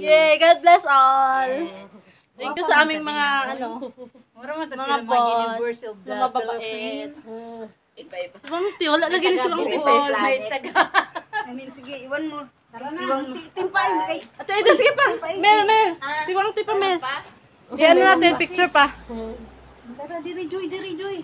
Yay, God bless all. Yes. Thank you sa aming mga, ano, mga boss, mga babait. Iba-iba. Ti, wala lagi ni si Ma'am Ti. May taga. I mean, sige, iwan mo. Iwan mo. Timpay mo kay. Ate, ito, sige pa. Mel, Mel. Ah, si Ti pa, Mel. Yan natin, picture pa. Tara, diri, Joy, diri, Joy.